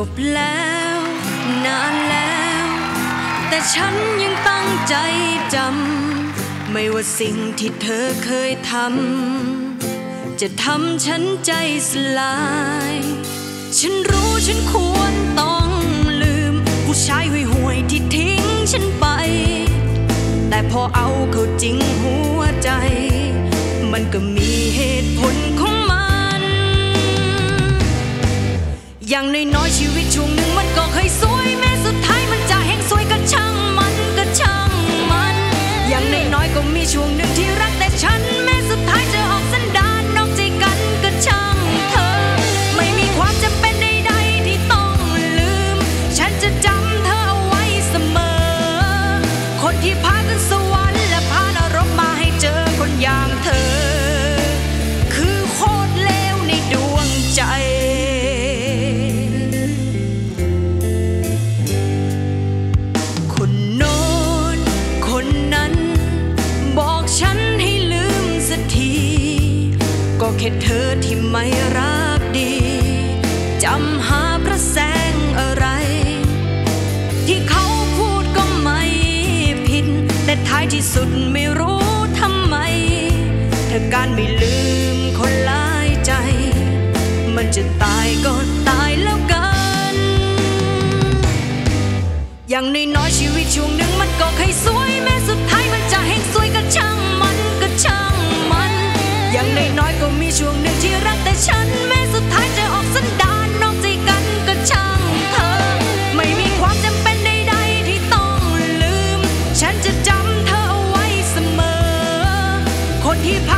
จบแล้ว นานแล้ว แต่ฉันยังตั้งใจจำ ไม่ว่าสิ่งที่เธอเคยทำ จะทำฉันใจสลาย ฉันรู้ฉันควรต้องลืม ผู้ชายห่วยห่วยๆที่ทิ้งฉันไป แต่พอเอาเข้าจริงหัวใจ มันก็มีเหตุผลของมันอย่างน้อย ก็มีช่วงหนึ่งที่รักแต่ฉัน แค่เธอที่ไม่รักดี จำหาพระแสงอะไร ที่เขาพูดก็ไม่ผิด แต่ท้ายที่สุดไม่รู้ทำไมถ้าการไม่ลืมคนลายใจ มันจะตายก็ตายแล้วกัน อย่างน้อยๆชีวิตช่วงหนึ่งมันก็เคยสวยแม้สุดท้ายมันจะแห้งสวยก็ช่างมันก็ช่าง อย่างน้อยๆก็มีช่วงหนึ่งที่รักแต่ฉันแม้สุดท้ายจะออกสันดานนอกใจกันก็ช่างเธอ ไม่มีความจำเป็นใดๆที่ต้องลืม ฉันจะจำเธอเอาไว้เสมอ คนที่พา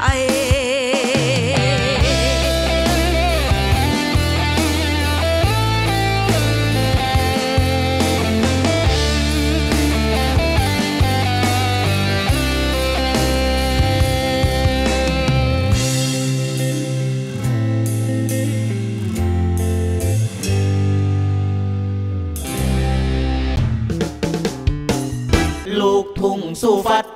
chạy. Su Phật